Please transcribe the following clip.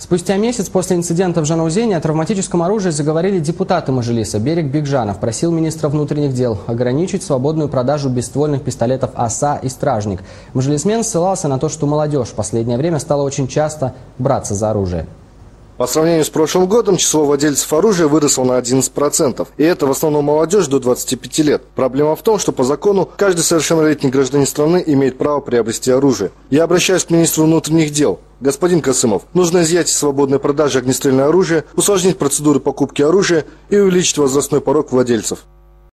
Спустя месяц после инцидента в Жанаузене о травматическом оружии заговорили депутаты Мажилиса. Берег Бигжанов просил министра внутренних дел ограничить свободную продажу бесствольных пистолетов «Оса» и «Стражник». Мажилисмен ссылался на то, что молодежь в последнее время стала очень часто браться за оружие. По сравнению с прошлым годом число владельцев оружия выросло на 11%. И это в основном молодежь до 25 лет. Проблема в том, что по закону каждый совершеннолетний гражданин страны имеет право приобрести оружие. Я обращаюсь к министру внутренних дел. Господин Касымов, нужно изъять из свободной продажи огнестрельное оружие, усложнить процедуры покупки оружия и увеличить возрастной порог владельцев.